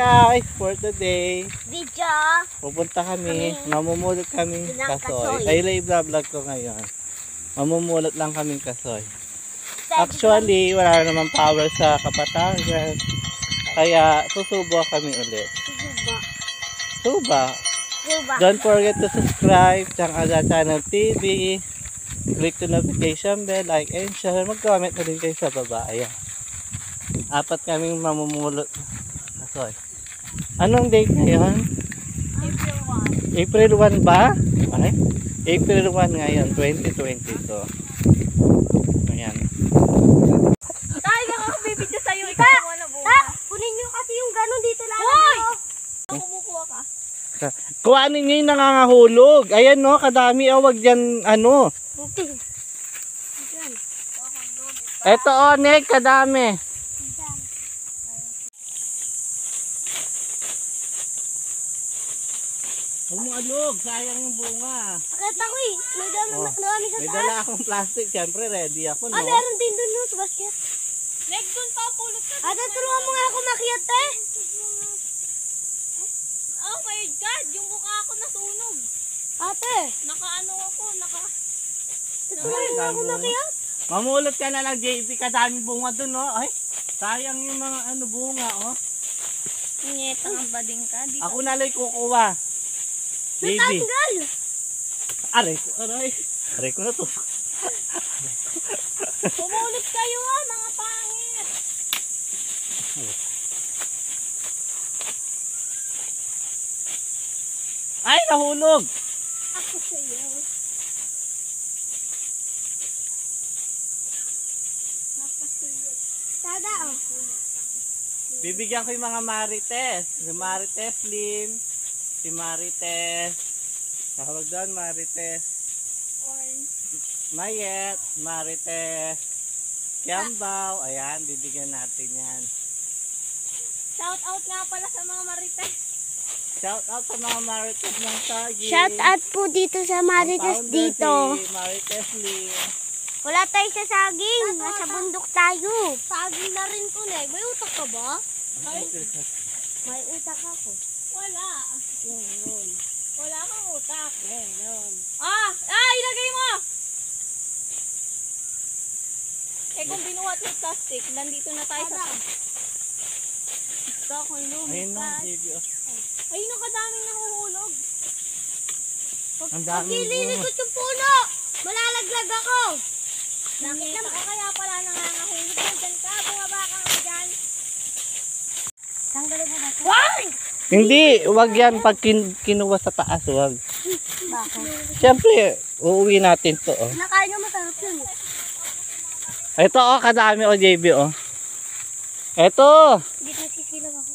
guys, for today, Video. pupunta kami, Kami. mamumulot kami kasoy. kasoy. Ay, live vlog ko ngayon. Mamumulot lang kaming kasoy. Actually, wala naman power sa kapatagan. Kaya, susubo kami ulit. Suba. Suba. Suba. Don't forget to subscribe sa Aga Channel TV. Click the notification bell, like and share. Mag-comment na din kayo sa baba. Ayan. Apat kaming mamumulot. Kasoy. Anong date ngayon? April 1. April 1 ba? Ay, April 1 ngayon, 2022. Ayan. Tayo lang ako bibidyo sa'yo. Ikaw mo na buka. Ha? Kunin nyo kasi yung ganun dito lang. Hoy! Kumukuha ka. Kuhanin niyo yung nangangahulog. Ayan no, kadami. Oh, wag dyan, ano. Yan. Eto oh, Nick, kadami. Huwag mo alog, sayang yung bunga. Akit ako eh. May dami Oh. dami sa May dala akong plastic, syempre ready ako, no? Ah, meron din dun no, sa basket. Leg, dun pa, pulot ka. Ate, tulungan mo nga ako makiat eh. Oh my God, yung mukha ko nasunog. Ate, Naka-ano ako, naka... tulungan mo nga ako makiat. Mamulot ka na lang, JB, kadami bunga dun, no? Ay, sayang yung mga ano bunga, oh. Nyeta ang bading ka. Di Ako na lang kukuha. JB. Natanggal. Aray ko, aray. Aray ko na to. Pumulot kayo ah, mga pangit. Ay, nahulog! Ako sa'yo. Tada oh. Bibigyan ko yung mga Marites. Si Marites Lim. Si Marites. Tawag doon, Marites. Mayet. Marites. Kiambaw. Ayan, bibigyan natin yan. Shout out nga pala sa mga marites. Shout out sa mga Marites ng Tagi. Shout out po dito sa Marites dito. Si Marites Lim. Wala tayo sa saging. Nasa bundok tayo. Saging na rin to, Nek. May utak ka ba? Ay. May utak ako. Wala. Yun. Wala kang utak. Yun. Ah! Ah! Ilagay mo! Eh kung binuhat ng plastic, nandito na tayo sa. Gusto akong Ayun na, lumipas. baby. oh. Ayun ang kadaming nahuhulog. Ang dami bunga. Magliligot yung puno. Malalaglag ako. Nakita ko kaya pala nangangahulog. Nandyan ka, bumaba ka nga dyan. Tanggalin mo na ito. Hindi, wag yan pag kin kinuha sa taas, wag. Bakit? Siyempre, uuwi natin to, oh. Nakain nyo masarap yun. Ito, oh, kadami, oh, JB, oh. Ito! Hindi nasisilaw ako.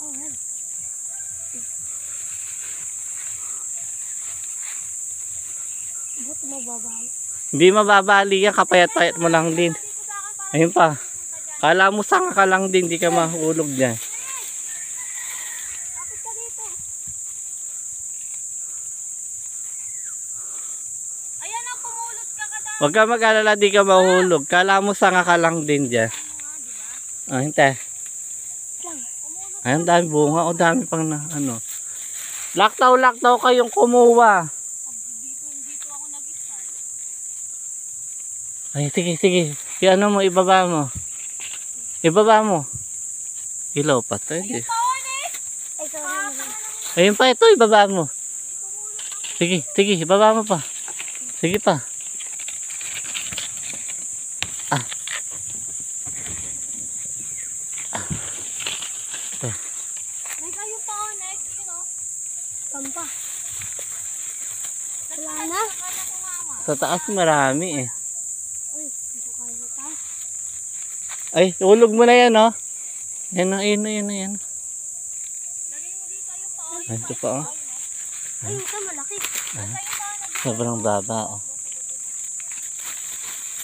Oh, han. Buto mababal. Hindi mababali yan, kapayat-payat mo lang din. Ayun pa. Kala mo sanga ka lang din, di ka mahulog dyan. Kapit ka dito. Ayan ang pumulot ka kadami. Huwag ka mag-alala, di ka mahulog. Kala mo sanga ka lang din dyan. Ah, hintay. Ayun, dami bunga. O, dami pang na, ano. Laktaw-laktaw kayong kumuha. Ay, sige, sige. Ano mo, ibaba mo. Ibaba mo. Ilaw pa to. na naman. Ayun pa, ito, ibaba mo. Sige, sige, ibaba mo pa. Sige pa. Ah. May kayo pa oh, neck. Yun oh. Pampa. Wala na. Sa taas marami eh. Ay, hulog mo na yan, oh. Yan, oh, yan, oh, yan, oh, yan. Lagay mo dito yung pa. Ay, ito pa, oh. Ay, ito malaki. Sobrang baba, oh.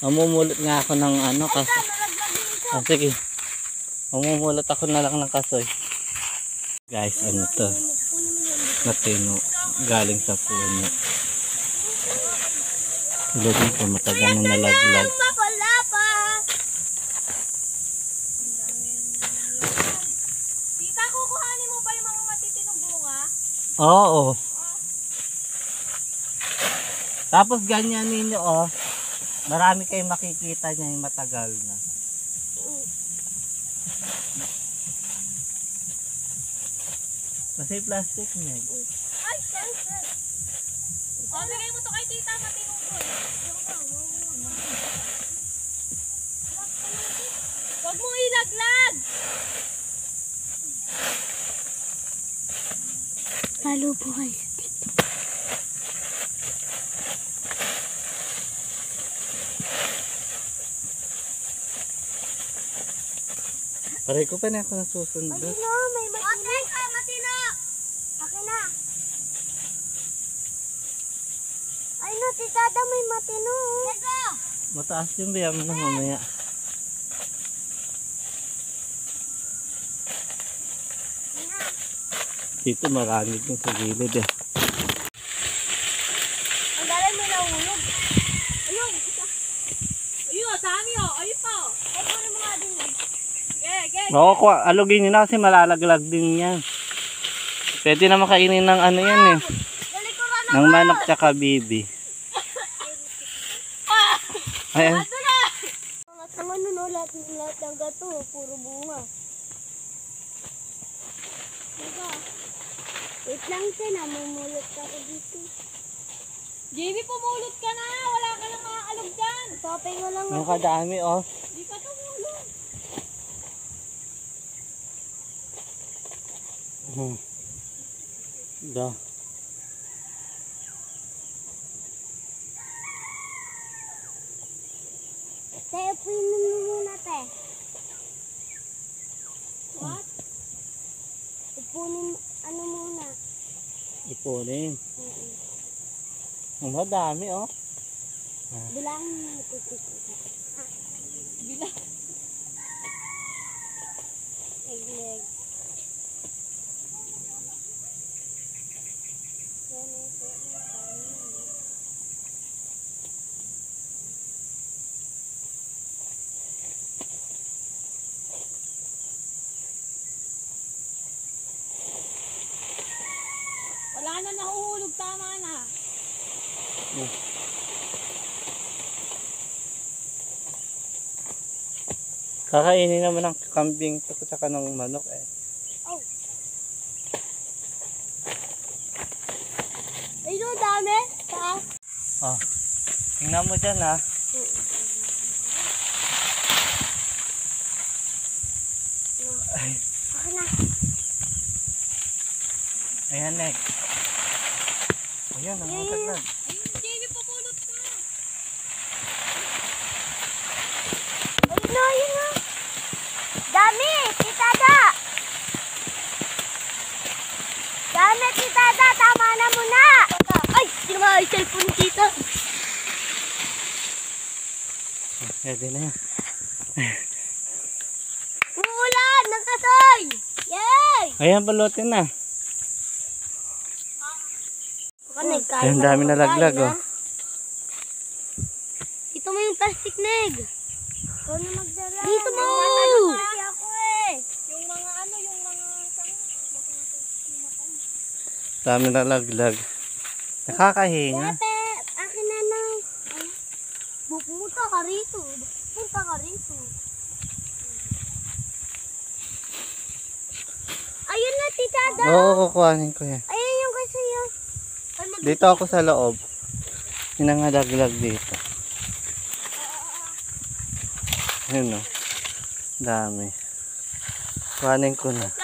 Mamumulot nga ako ng ano, kas Nalaglag din ito. ah, sige. Mamumulot ako na lang ng kasoy. Guys, ano to? Matino. Galing sa puno. Lugin ko matagal na nalaglag. Tita, kukuhanin mo ba yung mga matitinong bunga? Oo. Tapos ganyan ninyo, oh. Marami kayong makikita niya yung matagal na. Kasi plastic niya. Ay, sir. O, bigay mo to kay tita bunga. Huwag mo ilaglag. Follow po kayo sa TikTok. Paray ko pa na ako nasusunod. Matino, may matino. Okay, ka, matino. Okay na. Ay no, titada may matino. Lego! Mataas yung biyam na mamaya. Dito marami din sa gilid eh. Ang galing may nahulog. Ayun, isa. Ayun, oh, dami oh. Ayun pa oh. Ay, kunin mo nga din yan. Ge. Oo, kuha, alugin nyo na kasi malalaglag din yan. Pwede naman kainin ng ano yan eh. Ng manok tsaka bibi. Ayan. Ang ano no, lahat, lahat ng gato, puro bunga. Diba? Wait lang siya, namumulot ako dito. JB, pumulot ka na. Wala ka nang maaalog dyan. Papay ko lang Ang ako. kadami oh. Di pa tumulot. Hmm. Da. Te, pinunin mo muna, te. What? Ipunin, ano muna. Ipunin. Mm-mm. Ang madami oh. Bilangin mo titik. Bila. Egg-leg. Yan, ito. Wala na nahuhulog. Tama na. Kakainin naman ng kambing to tsaka ng manok eh. Ay, no, dami. Taas. Oh. Tingnan mo dyan ah. Okay na. Ayan eh. Ayan, ang mataglag. Ayun, JB, pumulot ka. Ay, no, yun na. Dami. Dami, titada. Tama na muna. Ay, sinama yung cellphone dito. Pwede na yan. Umuulan, nakasoy. Yay! Ayan, balutin na. Ayan, Ayan, dami na laglag, oh. Ito mo yung plastic neg. Ikaw na magdala. Dito mo! Eh. Yung mga ano, yung mga natin Dami na laglag. Nakakahinga. Pepe, akin na. Ay, Pupunta ka rito. Punta ka rito. Ayun na, titada. Oo, kukuhanin ko yan. Ayun yung kasi yun. Ay, mag- Dito ako sa loob. Yun ang nalaglag dito. Ayun o. Dami. Kuhanin ko na.